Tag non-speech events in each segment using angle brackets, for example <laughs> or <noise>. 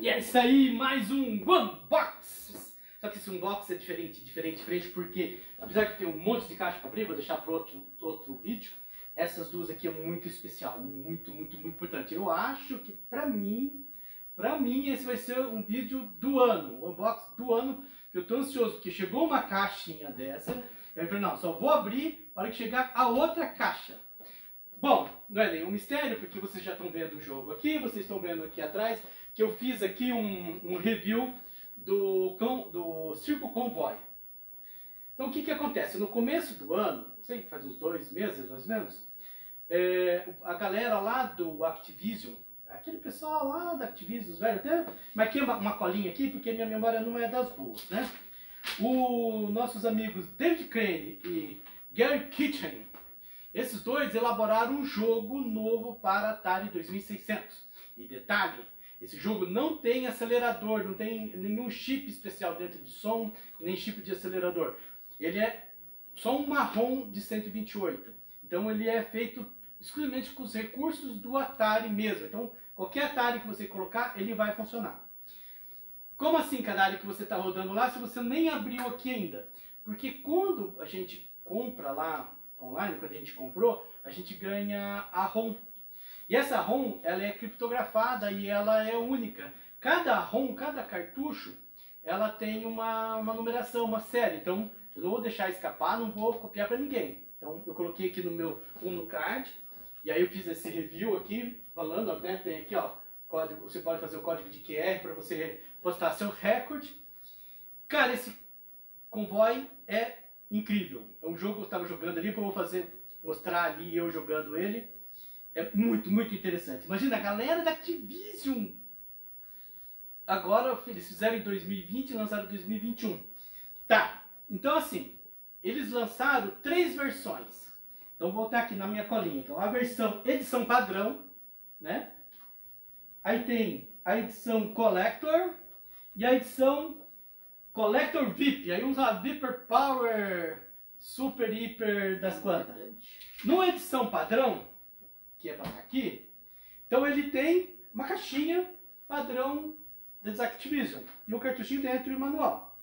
E é isso aí, mais um Unbox! Só que esse unbox é diferente, diferente, diferente, porque apesar de ter um monte de caixa para abrir, vou deixar para outro, outro vídeo, essas duas aqui é muito especial, muito, muito, muito importante. Eu acho que para mim, para mim esse vai ser um vídeo do ano, o unbox do ano, que eu tô ansioso, porque chegou uma caixinha dessa, eu falei, não, só vou abrir para que chegar a outra caixa. Bom, não é nenhum mistério, porque vocês já estão vendo o jogo aqui, vocês estão vendo aqui atrás, que eu fiz aqui um, um review do, do Circo Convoy. Então o que, que acontece? No começo do ano, não sei, faz uns dois meses mais ou menos, é, a galera lá do Activision, aquele pessoal lá da Activision, os velhos, até marquei uma, uma colinha aqui porque minha memória não é das boas, né? Os nossos amigos David Crane e Gary Kitchen esses dois elaboraram um jogo novo para Atari 2600. E detalhe, esse jogo não tem acelerador, não tem nenhum chip especial dentro de som, nem chip de acelerador. Ele é só um marrom de 128. Então ele é feito exclusivamente com os recursos do Atari mesmo. Então qualquer Atari que você colocar, ele vai funcionar. Como assim, Atari que você está rodando lá, se você nem abriu aqui ainda? Porque quando a gente compra lá online, quando a gente comprou, a gente ganha a ROM. E essa ROM, ela é criptografada e ela é única. Cada ROM, cada cartucho, ela tem uma, uma numeração, uma série. Então, eu não vou deixar escapar, não vou copiar para ninguém. Então, eu coloquei aqui no meu Uno Card, e aí eu fiz esse review aqui, falando, né, tem aqui, ó, código, você pode fazer o código de QR para você postar seu recorde. Cara, esse convoy é incrível. É um jogo que eu estava jogando ali, que eu vou fazer, mostrar ali eu jogando ele. É muito, muito interessante. Imagina, a galera da Activision. Agora, eles fizeram em 2020 e lançaram em 2021. Tá, então assim, eles lançaram três versões. Então vou voltar aqui na minha colinha. Então a versão edição padrão, né? Aí tem a edição Collector e a edição Collector VIP, aí usa Viper Power Super Hiper das quantas. No edição padrão, que é para aqui, então ele tem uma caixinha padrão da Desactivision e um cartuchinho dentro e o manual.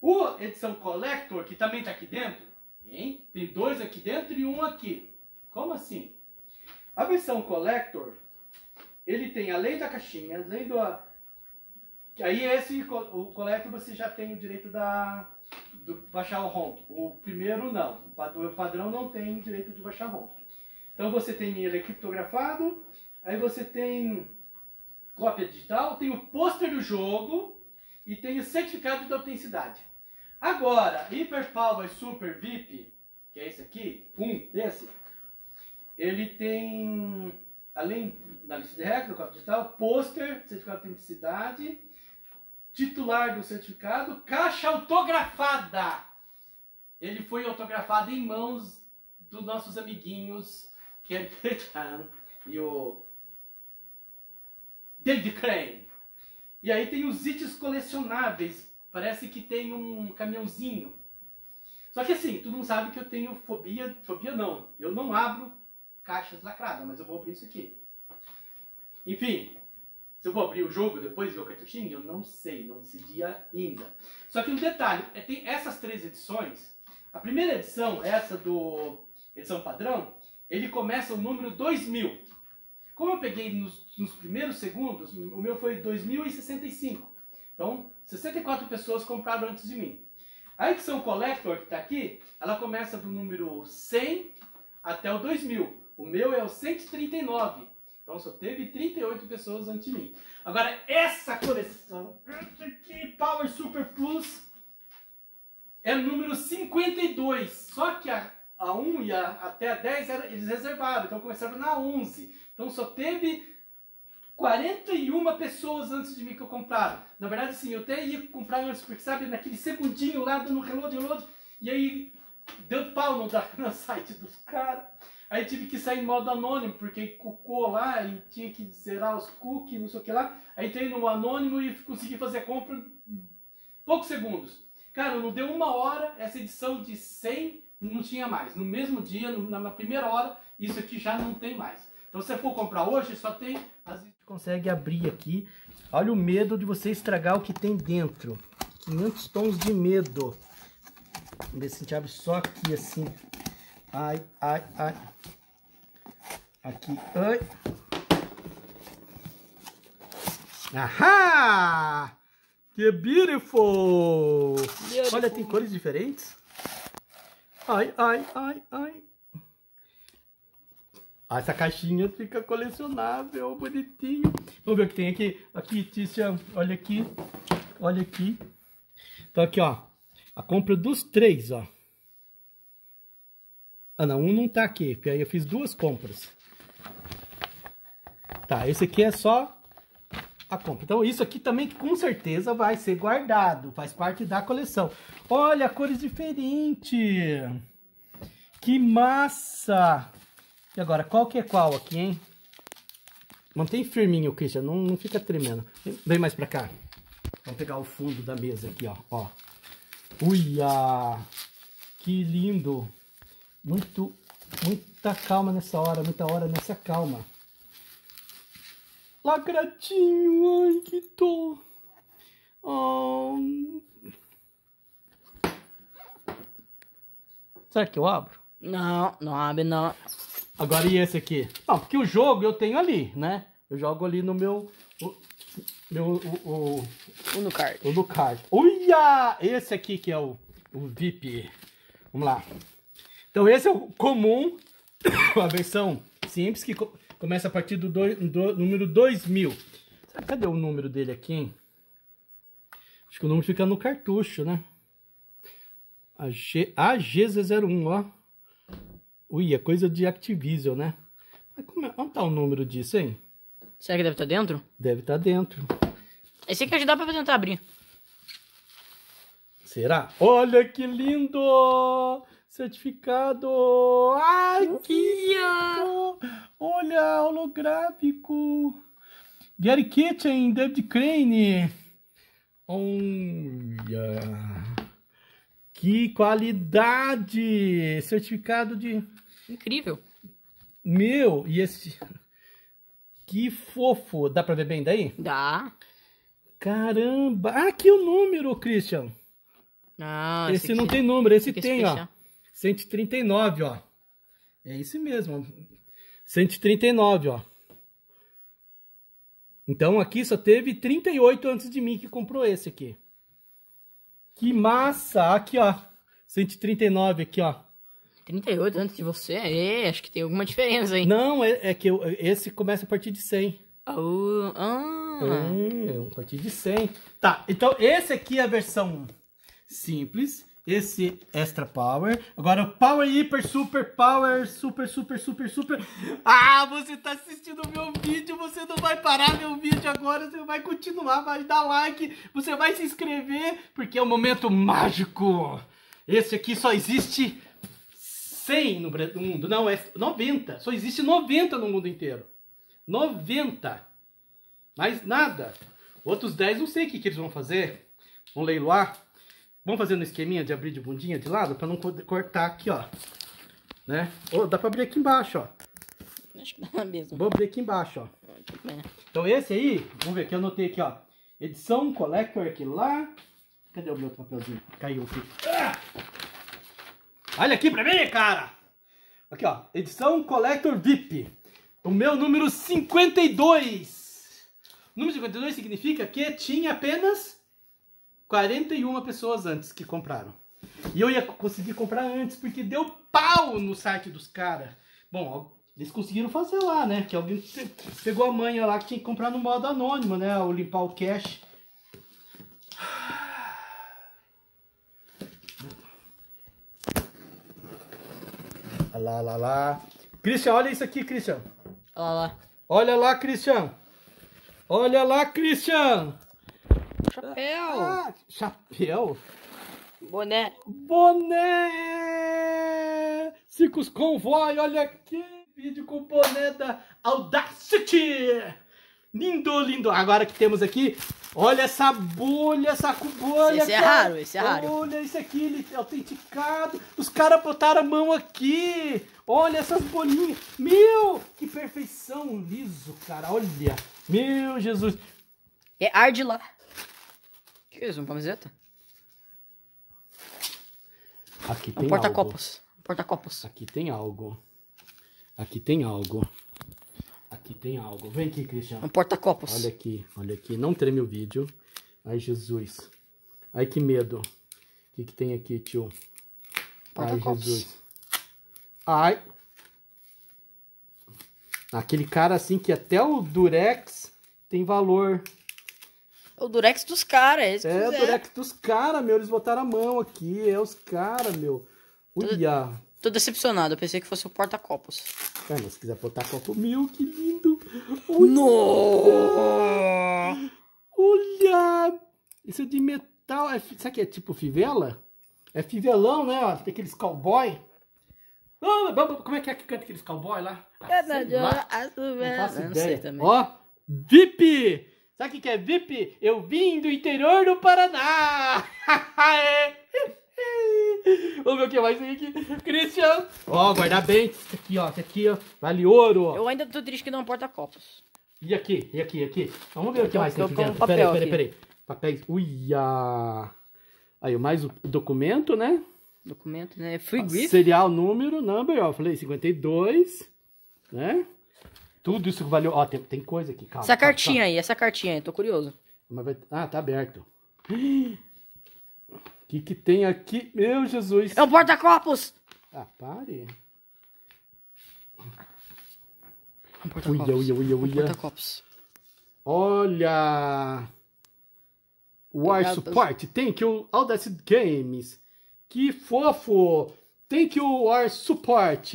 O edição Collector, que também está aqui dentro, hein? tem dois aqui dentro e um aqui. Como assim? A versão Collector, ele tem além da caixinha, além do, Aí esse, o Collector você já tem o direito da, do baixar o ROM. O primeiro não. O padrão não tem direito de baixar ROM. Então você tem ele criptografado, aí você tem cópia digital, tem o pôster do jogo e tem o certificado de autenticidade. Agora, Hyperpower Super VIP, que é esse aqui, um desse, ele tem, além da lista de regras, cópia digital, pôster, certificado de autenticidade, titular do certificado, caixa autografada. Ele foi autografado em mãos dos nossos amiguinhos Ken Petan e o David Crane. E aí tem os itens colecionáveis. Parece que tem um caminhãozinho. Só que assim, tu não sabe que eu tenho fobia. Fobia não. Eu não abro caixas lacradas, mas eu vou abrir isso aqui. Enfim, se eu vou abrir o jogo depois ver o cartuchinho, eu não sei, não decidi ainda. Só que um detalhe, é, tem essas três edições. A primeira edição, essa do edição padrão, ele começa o número 2000. Como eu peguei nos, nos primeiros segundos, o meu foi 2065. Então, 64 pessoas compraram antes de mim. A edição Collector, que está aqui, ela começa do número 100 até o 2000. O meu é o 139. Então só teve 38 pessoas antes de mim. Agora, essa coleção, essa aqui, Power Super Plus, é número 52. Só que a, a 1 e a, até a 10 era, eles reservaram, então começaram na 11. Então só teve 41 pessoas antes de mim que eu compraram. Na verdade, sim, eu até ia comprar antes, porque sabe, naquele segundinho lá, dando reload, reload, e aí deu pau no, <laughs> no site dos caras. Aí tive que sair em modo anônimo, porque cucou lá e tinha que zerar os cookies, não sei o que lá. Aí entrei no anônimo e consegui fazer a compra em poucos segundos. Cara, não deu uma hora, essa edição de 100 não tinha mais. No mesmo dia, na primeira hora, isso aqui já não tem mais. Então se você for comprar hoje, só tem as Consegue abrir aqui. Olha o medo de você estragar o que tem dentro. 500 tons de medo. Vamos ver se a gente abre só aqui assim. Ai, ai, ai. Aqui, ai. Ahá! Que beautiful! beautiful! Olha, tem cores diferentes. Ai, ai, ai, ai. Ah, essa caixinha fica colecionável, bonitinho. Vamos ver o que tem aqui. Aqui, Tícia, olha aqui. Olha aqui. Então aqui, ó. A compra dos três, ó. Ah, não. Um não tá aqui, porque aí eu fiz duas compras. Tá, esse aqui é só a compra. Então isso aqui também com certeza vai ser guardado, faz parte da coleção. Olha, cores diferentes. Que massa! E agora, qual que é qual aqui, hein? Mantém firminho, Christian, não, não fica tremendo. Vem mais pra cá. Vamos pegar o fundo da mesa aqui, ó. ó. Uia! Que lindo! Muito, muita calma nessa hora, muita hora nessa calma. Lacratinho, ai que dó. Oh. Será que eu abro? Não, não abre não. Agora e esse aqui? Não, porque o jogo eu tenho ali, né? Eu jogo ali no meu... O, meu, o, o, o no card. O no card. Uia! Esse aqui que é o, o VIP. Vamos lá. Então esse é o comum, <coughs> a versão simples, que Começa a partir do, do, do número 2000. Cadê o número dele aqui, hein? Acho que o número fica no cartucho, né? AG, AGZ01, ó. Ui, é coisa de Activision, né? Mas como é? Onde tá o número disso, hein? Será que deve estar tá dentro? Deve estar tá dentro. Esse aqui ajudar pra tentar abrir. Será? Olha que lindo! Certificado! Ai, que lindo! Olha, holográfico! Gary Kitchen, David Crane. Olha! Que qualidade! Certificado de... Incrível! Meu, e esse... Que fofo! Dá pra ver bem daí? Dá. Caramba! Ah, aqui o número, Christian. Não, esse, esse não tem número, esse, esse tem, ó. 139, ó. É esse mesmo. 139, ó. Então aqui só teve 38 antes de mim que comprou esse aqui. Que massa! Aqui, ó. 139 aqui, ó. 38 antes de você? É, acho que tem alguma diferença aí. Não, é, é que eu, esse começa a partir de 100. Oh, ah. É, a partir de 100. Tá, então esse aqui é a versão simples esse Extra Power. Agora o Power Hyper Super Power Super Super Super Super. Ah, você tá assistindo meu vídeo, você não vai parar meu vídeo agora, você vai continuar, vai dar like, você vai se inscrever, porque é um momento mágico. Esse aqui só existe 100 no mundo, não, é 90. Só existe 90 no mundo inteiro. 90. Mais nada. Outros 10 não sei o que, que eles vão fazer. Vão leiloar. Vamos fazer um esqueminha de abrir de bundinha de lado para não cortar aqui, ó. Né? Oh, dá para abrir aqui embaixo, ó. Acho que dá mesmo. Vou abrir aqui embaixo, ó. Então esse aí, vamos ver que eu anotei aqui, ó. Edição Collector aqui lá. Cadê o meu papelzinho? Caiu aqui. Ah! Olha aqui pra mim, cara! Aqui, ó. Edição Collector VIP. O meu número 52. O número 52 significa que tinha apenas 41 pessoas antes que compraram. E eu ia conseguir comprar antes, porque deu pau no site dos caras. Bom, eles conseguiram fazer lá, né? Que alguém pegou a manha lá que tinha que comprar no modo anônimo, né? O limpar o cache. Lá, lá, lá. Christian, olha isso aqui, Christian. Olha lá. Olha lá, Christian. Olha lá, Christian. Chapéu! Ah, chapéu! Boné! Boné! Circus Convoy, olha aqui! Vídeo com boné da Audacity! Lindo, lindo. Agora que temos aqui, olha essa bolha, essa bolha. Esse é raro, esse é raro. Olha esse aqui, ele é autenticado. Os caras botaram a mão aqui. Olha essas bolinhas. Meu, que perfeição, liso, cara. Olha. Meu Jesus. É arde lá. Que isso, uma camiseta? Aqui tem um algo. porta-copos. Um porta-copos. Aqui tem algo. Aqui tem algo. Aqui tem algo. Vem aqui, Cristian. Um porta-copos. Olha aqui, olha aqui. Não treme o vídeo. Ai, Jesus. Ai, que medo. O que, que tem aqui, tio? Ai. Jesus. Ai. Aquele cara assim que até o Durex tem valor. O Durex dos caras, é É, o. Durex dos caras, meu. Eles botaram a mão aqui. É os caras, meu. Uia. Tô decepcionado, eu pensei que fosse o porta-copos. Ah, mas se quiser botar copo mil, que lindo. No! Olha! Isso é de metal. É, sabe que é tipo fivela? É fivelão, né? Ó, tem aqueles cowboy. Ah, como é que é que canta aqueles cowboy lá? Ah, sei lá, não faço Eu não sei ideia. também. Ó, VIP! Sabe o que é VIP? Eu vim do interior do Paraná! <laughs> Vamos ver o que mais tem aqui. Christian! Ó, guardar bem. Isso aqui, ó. Isso aqui, ó. Vale ouro. Eu ainda tô triste que não um porta-copos. E aqui, e aqui, e aqui. Vamos ver o que um- mais tem aqui dentro. papel Peraí, peraí, peraí. Papéis. Uia! Aí, mais o documento, né? Documento, né? Free gift. Serial número, number, ó. Falei 52, né? Tudo isso que valeu. Ó, tem, tem coisa aqui, calma. Essa calma, cartinha aí, essa cartinha aí, tô curioso. calma. Mas vai- Ah, tá aberto. O <gasps> que que tem aqui? Meu Jesus. É um porta-copos! Ah, pare. É um porta-copos. Uia, uia, uia, Um porta-copos. Olha! War Obrigado, Support. Thank you, Audacity Games. Que fofo! Thank you, War Support.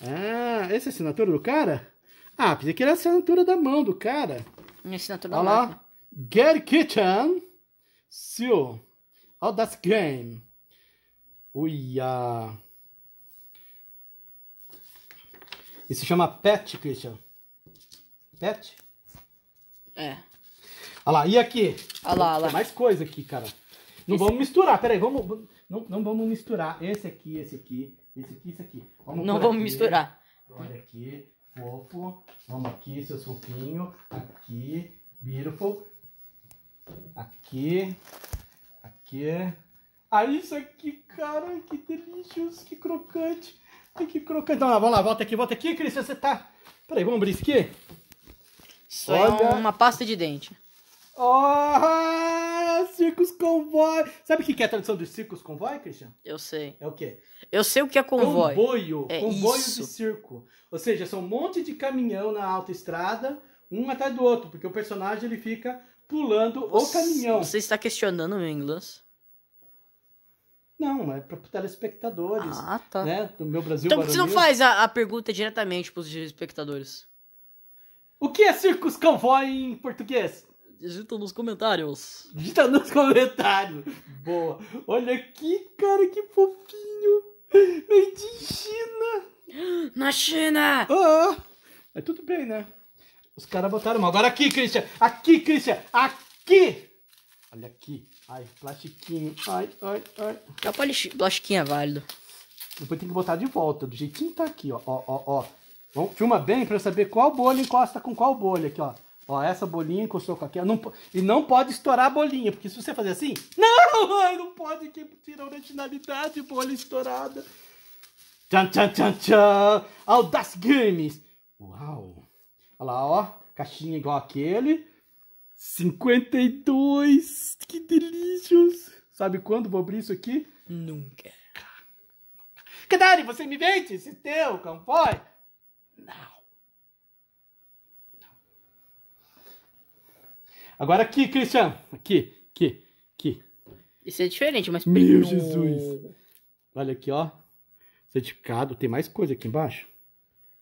Ah, essa é a assinatura do cara? Ah, pensei que era a assinatura da mão do cara. Minha assinatura Olha da marca. lá. Get Kitchen. Seal. Audacity Game. Uia. Isso se chama Pet, Christian. Pet? É. Olha lá, e aqui? Olha lá, olha Tem lá. mais coisa aqui, cara. Não vamos misturar, peraí, vamos, não, não vamos misturar esse aqui, esse aqui, esse aqui, esse aqui. Vamos Não vamos aqui. misturar. Olha aqui, fofo. Vamos aqui, seus fofinhos. Aqui, beautiful. Aqui, aqui. Ah, isso aqui, cara, que delícia, que crocante. Que crocante. Então, vamos lá, volta aqui, volta aqui, Cris, você tá... Peraí, vamos abrir isso aqui? Isso Olha. é uma pasta de dente. Oh, Circus Convoy. Sabe o que é a tradução do Circus Convoy, Christian? Eu sei. É o quê? Eu sei o que é convoy. Comboio. É comboio isso. de circo. Ou seja, são um monte de caminhão na autoestrada, um atrás do outro, porque o personagem ele fica pulando o caminhão. Você está questionando o meu inglês? Não, é para telespectadores, Ah, tá. né? Do meu Brasil Então por que você não faz a, a pergunta diretamente pros espectadores? O que é Circus Convoy em português? Digita nos comentários. Digita nos comentários. Boa. Olha aqui, cara, que fofinho. Made in China. Na China! Ah, mas tudo bem, né? Os caras botaram mal. Agora aqui, Christian. Aqui, Christian. Aqui. Olha aqui. Ai, plastiquinho. Ai, ai, ai. É o plasti- plastiquinho é válido. Depois tem que botar de volta, do jeitinho que tá aqui, ó. Ó, ó, ó. Vamos, filma bem pra eu saber qual bolha encosta com qual bolha aqui, ó. Ó, essa bolinha encostou com aquela. Não, e não pode estourar a bolinha, porque se você fazer assim. Não! Ai, não pode que tira a originalidade, bolha estourada. Tchan, tchan, tchan, tchan. Audace Games. Uau. Olha lá, ó. Caixinha igual aquele. 52. Que delícios. Sabe quando vou abrir isso aqui? Nunca. Kadari, você me vende esse teu campoy? Não. Agora aqui, Christian. Aqui, aqui, aqui. Isso é diferente, mas... Meu Jesus. Olha aqui, ó. Certificado. Tem mais coisa aqui embaixo?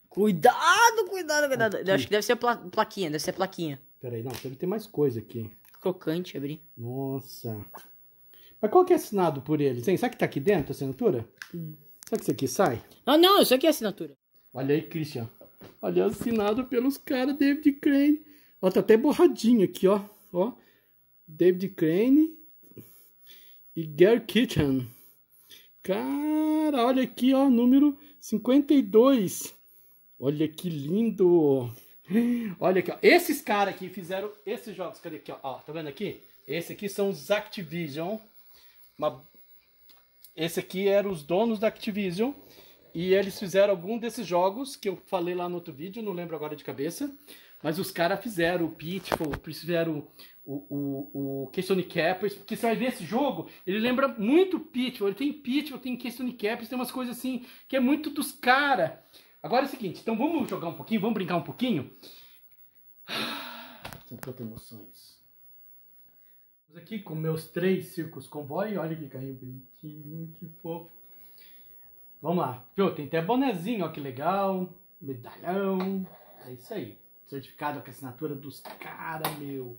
Cuidado, cuidado, cuidado. Aqui. Acho que deve ser pla- plaquinha, deve ser plaquinha. Peraí, não. Deve ter mais coisa aqui. Crocante, abrir. Nossa. Mas qual que é assinado por eles, hein? Sabe que tá aqui dentro a assinatura? Hum. Sabe que isso aqui sai? Ah, não, isso aqui é assinatura. Olha aí, Christian. Olha, assinado pelos caras David Crane. Ó, tá até borradinho aqui, ó. Ó. David Crane e Gary Kitchen. Cara, olha aqui, ó, número 52. Olha que lindo. Olha aqui, ó. Esses caras aqui fizeram esses jogos. Cadê aqui, ó? ó? Tá vendo aqui? Esse aqui são os Activision. Uma... Esse aqui eram os donos da Activision. E eles fizeram algum desses jogos que eu falei lá no outro vídeo, não lembro agora de cabeça. Mas os caras fizeram o Pitfall, fizeram o, o, o Keystone Capers, porque você vai ver esse jogo, ele lembra muito Pitfall, ele tem Pitfall, tem Keystone Capers, tem umas coisas assim, que é muito dos caras. Agora é o seguinte, então vamos jogar um pouquinho, vamos brincar um pouquinho? São tantas emoções. Vamos aqui com meus três circos convoy, olha que carrinho bonitinho, que fofo. Vamos lá. Pô, tem até bonezinho, ó que legal. Medalhão. É isso aí. Certificado com assinatura dos caras, meu.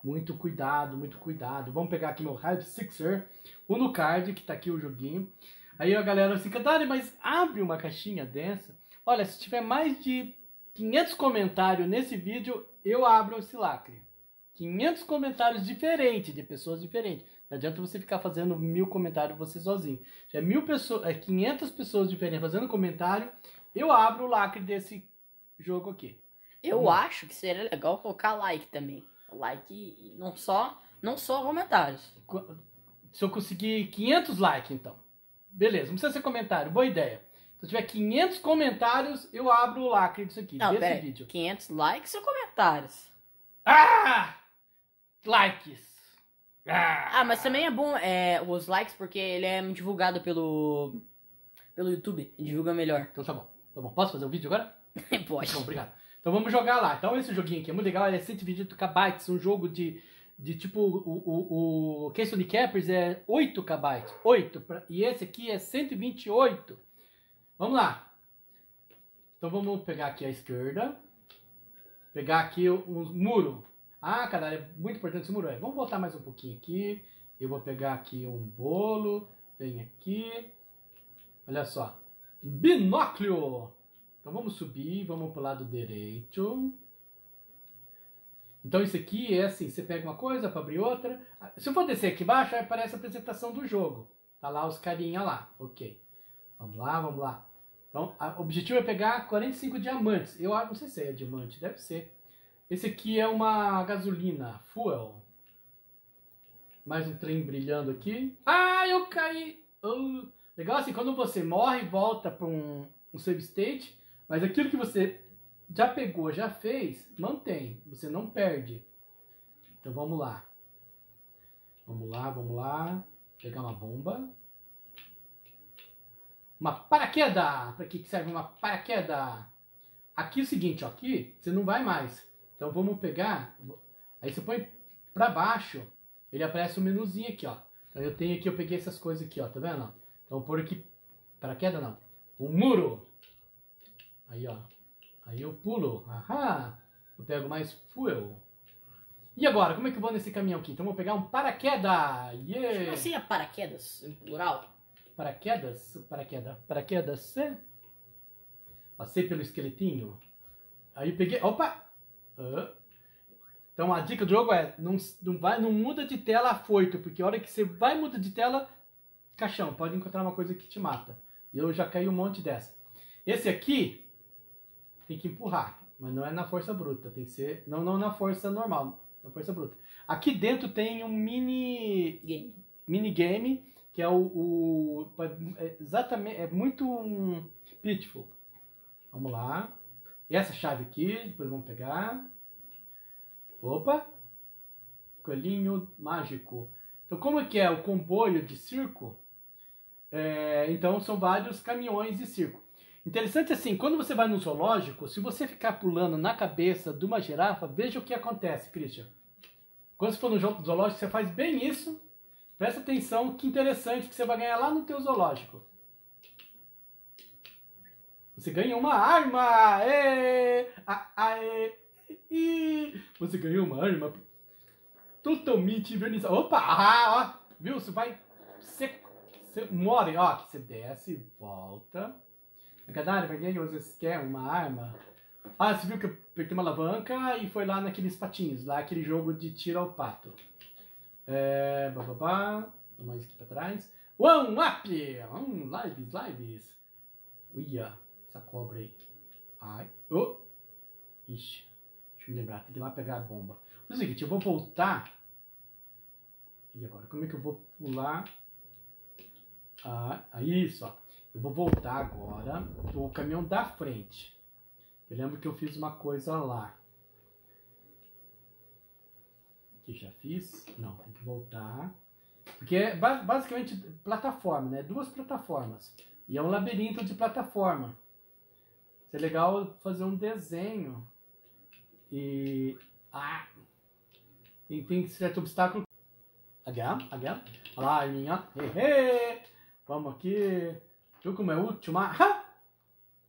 Muito cuidado, muito cuidado. Vamos pegar aqui meu Hive Sixer, o no card, que tá aqui o joguinho. Aí a galera fica, Dani, mas abre uma caixinha dessa. Olha, se tiver mais de 500 comentários nesse vídeo, eu abro esse lacre. 500 comentários diferentes, de pessoas diferentes. Não adianta você ficar fazendo mil comentários você sozinho. Já é mil pessoas, é 500 pessoas diferentes fazendo comentário, eu abro o lacre desse jogo aqui. Eu lá. acho que seria legal colocar like também. Like e não só, não só comentários. Se eu conseguir 500 likes, então. Beleza, não precisa ser comentário, boa ideia. Se eu tiver 500 comentários, eu abro o lacre disso aqui, Não, desse pera vídeo. 500 likes ou comentários? Ah! Likes! Ah, Ah, mas também é bom é, os likes porque ele é divulgado pelo pelo YouTube. Divulga melhor. Então tá bom, tá bom. Posso fazer o vídeo agora? <laughs> Pode. Bom, obrigado. Então vamos jogar lá. Então esse joguinho aqui é muito legal, ele é 128 KB, um jogo de, de tipo, o, o, o Keystone Capers é 8 KB, 8, pra- e esse aqui é 128. Vamos lá. Então vamos pegar aqui a esquerda, pegar aqui o, o muro. Ah, cara, é muito importante esse muro. É. Vamos voltar mais um pouquinho aqui. Eu vou pegar aqui um bolo, vem aqui. Olha só, binóculo. Então vamos subir, vamos pro lado direito. Então isso aqui é assim, você pega uma coisa para abrir outra. Se eu for descer aqui embaixo, aparece a apresentação do jogo. Tá lá os carinha lá, ok. Vamos lá, vamos lá. Então o objetivo é pegar 45 diamantes. Eu não sei se é diamante, deve ser. Esse aqui é uma gasolina, fuel. Mais um trem brilhando aqui. Ah, eu caí! Legal assim, quando você morre, volta para um, um save state, mas aquilo que você já pegou, já fez, mantém. Você não perde. Então vamos lá. Vamos lá, vamos lá. Pegar uma bomba. Uma paraquedas. Para que serve uma paraquedas? Aqui é o seguinte, ó, aqui você não vai mais. Então vamos pegar. Aí você põe para baixo, ele aparece o menuzinho aqui, ó. Então eu tenho aqui, eu peguei essas coisas aqui, ó, tá vendo? Então por aqui, paraquedas não. Um muro. Aí, ó. Aí eu pulo. Ahá. Eu pego mais fuel. E agora, como é que eu vou nesse caminhão aqui? Então eu vou pegar um paraquedas. Yeah! Assim é paraquedas em plural? Paraquedas? Paraquedas? Paraquedas? É. Passei pelo esqueletinho. Aí eu peguei. Opa! Ah. Então a dica do jogo é: não, não, vai, não muda de tela afoito, porque a hora que você vai mudar de tela, caixão, pode encontrar uma coisa que te mata. E eu já caí um monte dessa. Esse aqui tem que empurrar, mas não é na força bruta, tem que ser. Não, não na força normal, na força bruta. Aqui dentro tem um mini Game. minigame, que é o, o- é exatamente, é muito um Pitfall. Vamos lá. E essa chave aqui, depois vamos pegar. Opa! Coelhinho mágico. Então, como é que é o comboio de circo? É, então, são vários caminhões de circo. Interessante assim, quando você vai no zoológico, se você ficar pulando na cabeça de uma girafa, veja o que acontece, Christian. Quando você for no zoológico, você faz bem isso. Presta atenção, que interessante que você vai ganhar lá no teu zoológico. Você ganha uma arma! Ê, a, aê, ih. Você ganhou uma arma totalmente invernizada. Opa! Ah, ó, viu? Você vai. Você, você morre, ó. Você desce, volta. Gadara, pra que você quer uma arma? Ah, você viu que eu apertei uma alavanca e foi lá naqueles patinhos, lá aquele jogo de tiro ao pato. É. Bababá. Vou mais aqui pra trás. One up! Hum, lives, lives. Uia, essa cobra aí. Ai. Oh. Ixi. Deixa eu me lembrar, tem que ir lá pegar a bomba. É o seguinte, eu vou voltar. E agora, como é que eu vou pular? Ah, isso, ó. Eu vou voltar agora pro caminhão da frente. Eu lembro que eu fiz uma coisa lá. Que já fiz? Não, tem que voltar. Porque é ba- basicamente plataforma, né? Duas plataformas. E é um labirinto de plataforma. Seria legal fazer um desenho. E. Ah! Tem, tem certo obstáculo. Again, again. Olha lá, arminha. Hey, hey. Vamos aqui. Viu como é útil? Mas... Ha!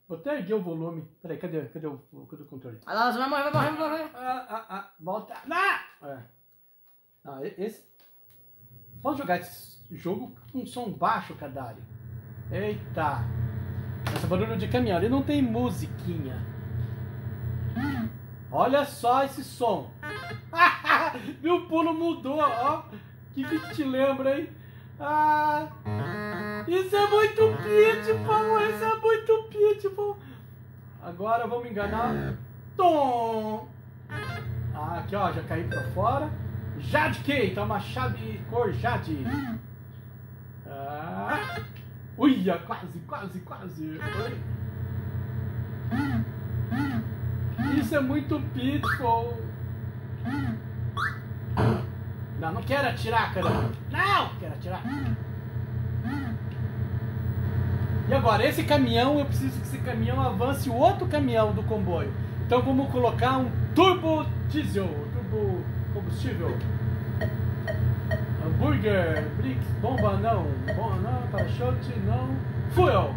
Vou até erguer o volume. Peraí, cadê, cadê, o, cadê o controle? Olha lá, você vai morrer, vai morrer, vai morrer. Ah, ah, ah, volta. Ah! É. E- esse. Posso jogar esse jogo com som baixo, Kadari? Eita! Esse barulho de caminhão. Ele não tem musiquinha. Olha só esse som. <laughs> Meu pulo mudou, ó. O que, que te lembra, hein? Ah! Isso é muito beautiful! Isso é muito beautiful! Agora vamos enganar. Tom! Ah, aqui ó, já caí pra fora. Jade Key, então uma chave cor Jade. Ah. Uia, quase, quase, quase. Isso é muito beautiful. Não, não quero atirar, caramba. Não, quero atirar. E agora, esse caminhão, eu preciso que esse caminhão avance o outro caminhão do comboio. Então vamos colocar um turbo diesel, turbo combustível. Hambúrguer, bricks, bomba não, bomba não, para-choque não. Fuel!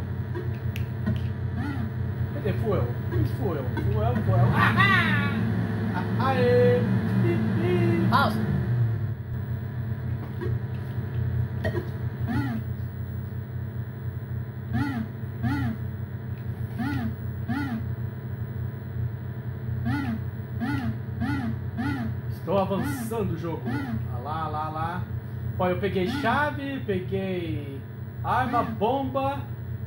Cadê fuel? Fuel? Fuel, fuel. <laughs> Aê! Pausa. Avançando o jogo. Ah lá, lá, lá. Ó, eu peguei chave, peguei arma, bomba.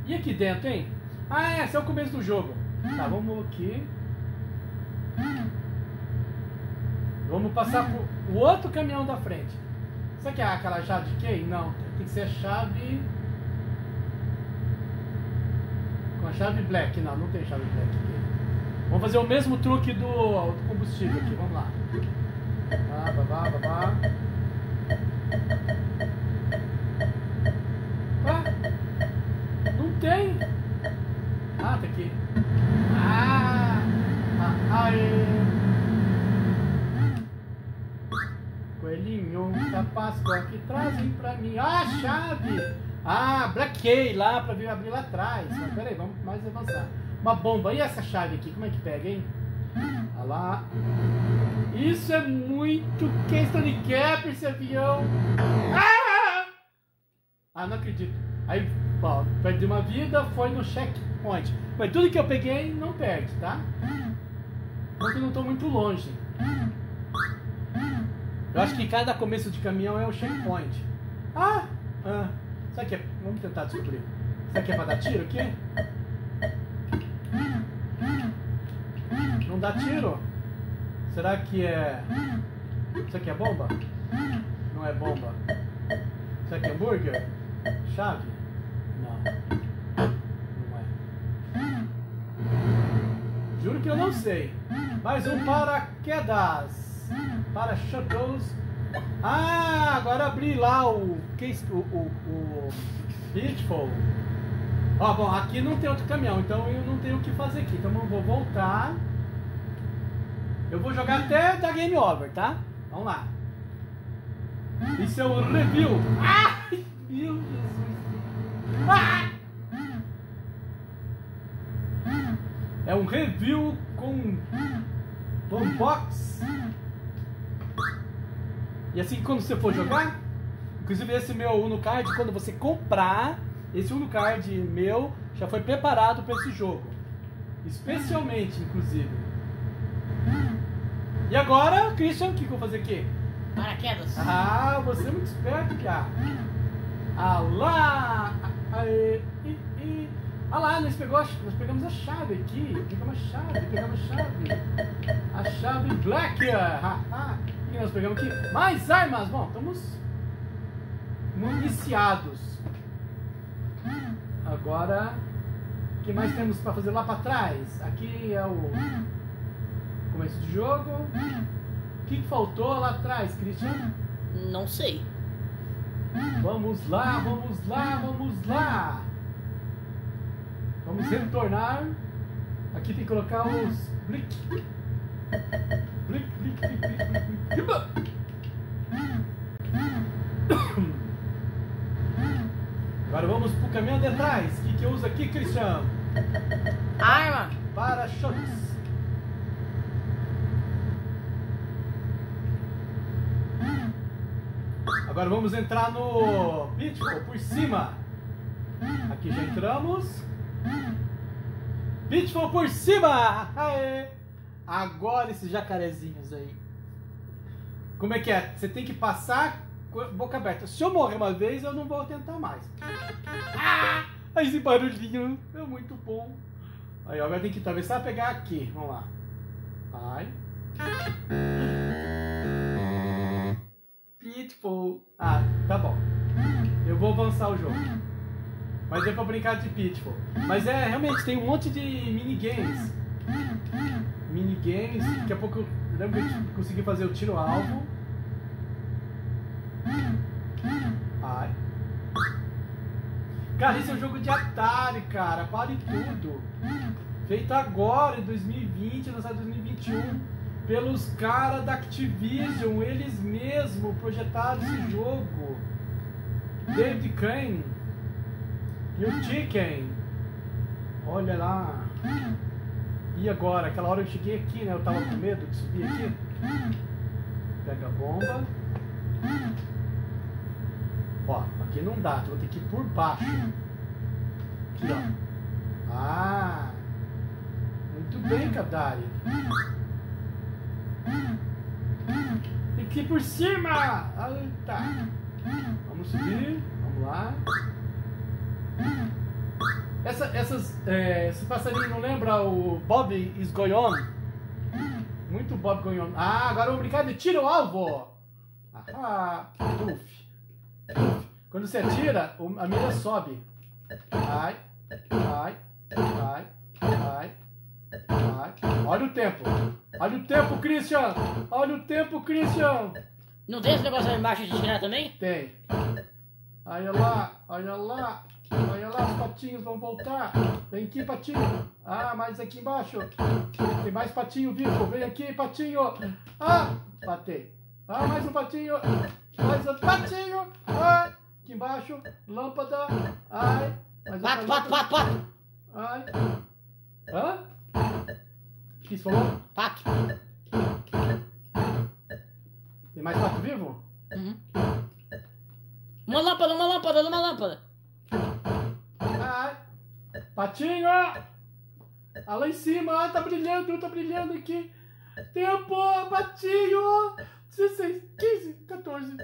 E aqui dentro, hein? Ah, é, esse é o começo do jogo. Tá, vamos aqui. Vamos passar pro outro caminhão da frente. Isso aqui é aquela chave de quem? Não, tem que ser a chave. Com a chave black. Não, não tem chave black aqui. Vamos fazer o mesmo truque do, do combustível aqui, vamos lá. Babá, babá, babá. Ah, não tem. Ah, tá aqui. Ah, ah aê. Coelhinho da Páscoa que trazem pra mim. Ah, chave. Ah, blaquei lá pra vir abrir lá atrás. Mas peraí, vamos mais avançar. Uma bomba. E essa chave aqui, como é que pega, hein? Olha lá. Isso é muito Keystone Cap, esse avião. Ah! ah, não acredito. Aí, ó, perdi uma vida, foi no checkpoint. Mas tudo que eu peguei não perde, tá? Porque eu não tô muito longe. Eu acho que cada começo de caminhão é um checkpoint. Ah! ah. Será que é... Vamos tentar descobrir. Será que é pra dar tiro aqui? Não dá tiro? Será que é. Isso aqui é bomba? Não é bomba. Isso aqui é hambúrguer? Chave? Não. Não é. Juro que eu não sei. Mais um paraquedas. Para shuttles. Ah, agora abri lá o. O. O. o Beautiful. Ó, bom, aqui não tem outro caminhão, então eu não tenho o que fazer aqui. Então eu vou voltar. Eu vou jogar até dar game over, tá? Vamos lá. Isso é o review. Ai, meu Jesus. É um review com Bombox. E assim, quando você for jogar, inclusive esse meu Uno Card, quando você comprar, esse Uno Card meu já foi preparado para esse jogo. Especialmente, inclusive. E agora, Christian, o que, eu vou fazer aqui? Paraquedas. Ah, você é muito esperto, cara. Ah lá! Aê, i. Ah lá, nós, pegou a- nós pegamos a chave aqui. Pegamos a chave, pegamos a chave. A chave black. Ah, ah. E nós pegamos aqui mais armas. Bom, estamos municiados. Agora, o que mais temos para fazer lá para trás? Aqui é o começo do jogo. O que que faltou lá atrás, Cristiano? Não sei. Vamos lá, vamos lá, vamos lá. Vamos retornar. Aqui tem que colocar os blick. Blick, blick, blick, blick, blick. Agora vamos pro caminhão de trás. O que, que eu uso aqui, Cristiano? Arma. Para-choques. Agora vamos entrar no Pitfall por cima. Aqui já entramos. Pitfall por cima! Aê! Agora esses jacarezinhos aí. Como é que é? Você tem que passar boca aberta. Se eu morrer uma vez, eu não vou tentar mais. Ah! Esse barulhinho é muito bom. Aí, agora tem que atravessar pegar aqui. Vamos lá. Vai. Pitfall. Ah, tá bom. Eu vou avançar o jogo. Mas é pra brincar de Pitfall. Mas é, realmente, tem um monte de minigames. Minigames. Daqui a pouco eu lembro que a gente conseguiu fazer o tiro-alvo. Ai. Cara, esse é um jogo de Atari, cara. Pare tudo. Feito agora, em 2020, lançado em 2021, pelos caras da Activision. Eles mesmos projetaram esse jogo. David Crane e o Chicken. Olha lá. E agora? Aquela hora eu cheguei aqui, né? Eu tava com medo de subir aqui. Pega a bomba. Ó, aqui não dá, vai ter que ir por baixo. Aqui, ó. Ah! Muito bem, Kadari. Tem que ir por cima! Tá. Vamos subir, vamos lá. Essa, essas, é, esse passarinho não lembra o Bob is? Muito Bob going on. Ah, agora vamos brincar de tiro alvo! Ah, uf. Quando você atira, a mira sobe. Vai, vai, vai, vai. Olha o tempo. Olha o tempo, Christian. Olha o tempo, Christian. Não tem esse negócio aí embaixo de tirar também? Tem. Olha lá, olha lá. Olha lá, os patinhos vão voltar. Vem aqui, patinho. Ah, mais aqui embaixo. Tem mais patinho vivo. Vem aqui, patinho. Ah, batei. Ah, mais um patinho. Mais outro patinho. Ah, aqui embaixo. Lâmpada. Ai. Mais Pato, pato, pato, pato. Ai. Hã? Que falou? Pato. Tem mais pato vivo? Uhum. Uma lâmpada, uma lâmpada, uma lâmpada. Ai. Patinho! Ah, lá em cima, ah, tá brilhando, tá brilhando aqui. Tempo, patinho! 16, 15, 14.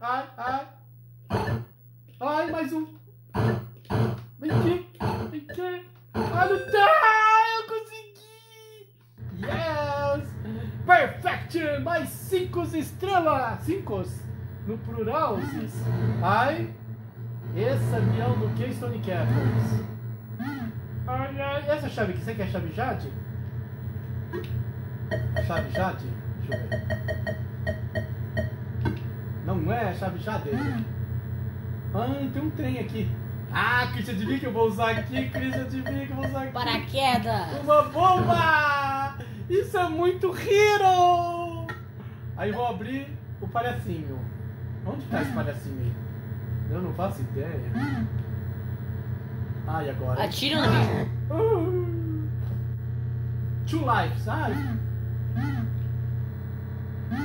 Ai, ai. Ai, mais um. Vem aqui, vem aqui. Olha o tempo! Yes! Perfect! Mais cinco estrelas! Cinco no plural. Ai, esse avião do Keystone Capers. Ai, essa chave aqui, você quer a chave Jade? Chave Jade? Deixa eu ver. Não é a chave Jade? Ah, tem um trem aqui. Ah, Christian, adivinha que eu vou usar aqui? Christian, adivinha que eu vou usar aqui? Paraquedas. Uma bomba! Isso é muito hero! Aí vou abrir o palhacinho. Onde tá esse palhacinho aí? Eu não faço ideia. Ah, e agora? Atira no bicho. Uh, Two lives, ai.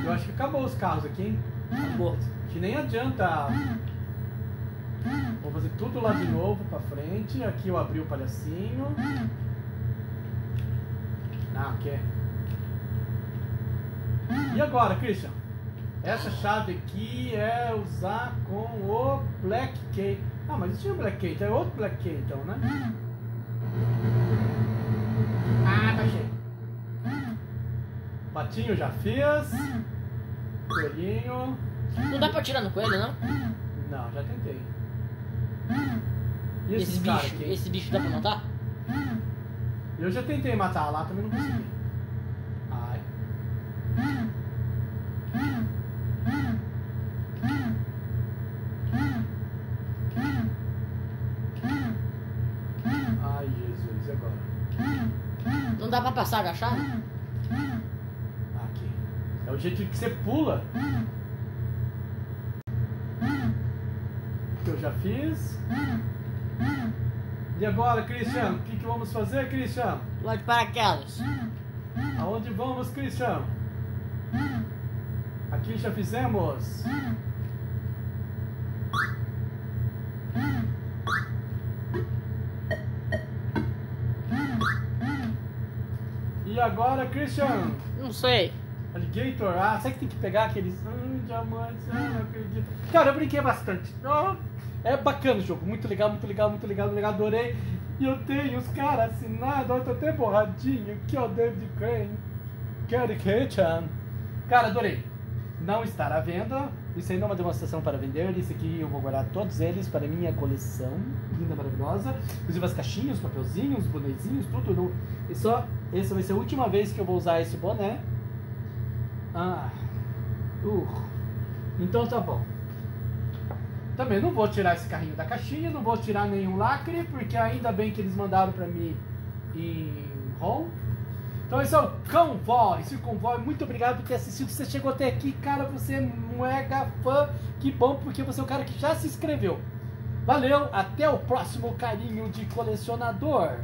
Eu acho que acabou os carros aqui, hein? Acabou. Que nem adianta. Vou fazer tudo lá de novo pra frente. Aqui eu abri o palhacinho. Não, quer. E agora, Christian? Essa chave aqui é usar com o Black Key. Ah, mas tinha o Black Key, então é outro Black Key então, né? Ah, tá cheio. Patinho já fiz. Coelhinho. Não dá pra tirar no coelho, não? Não, já tentei. E Esse caras bicho, aqui? esse bicho dá pra matar? Eu já tentei matar lá, também não consegui. Ai. Ai, Jesus, e passar agachado? Aqui. É o jeito que você pula. Que eu já fiz. E agora, Cristiano? O que, que vamos fazer, Cristiano? Lá de paraquedas. Aonde vamos, Cristiano? Aqui já fizemos. E agora, Christian? Não sei. Alligator, ah, sabe que tem que pegar aqueles. Hum, diamantes, ah, não acredito. Cara, eu brinquei bastante. Oh, é bacana o jogo, muito legal, muito legal, muito legal, muito legal, adorei. E eu tenho os caras assinados, eu tô até borradinho. Aqui, ó, David Crane, Gary Kitchen. Cara, adorei. Não estará à venda. Isso aí não é uma demonstração para vender. Isso aqui eu vou guardar todos eles para minha coleção. Linda, maravilhosa. Inclusive as caixinhas, os papelzinhos, os bonezinhos, tudo. No... E só, essa vai ser a última vez que eu vou usar esse boné. Ah. Uh. Então tá bom. Também não vou tirar esse carrinho da caixinha, não vou tirar nenhum lacre, porque ainda bem que eles mandaram pra mim em ROM. Então esse é o Convoy, esse Convoy, muito obrigado por ter assistido. Você chegou até aqui, cara, você é mega fã. Que bom, porque você é o cara que já se inscreveu. Valeu, até o próximo carinho de colecionador.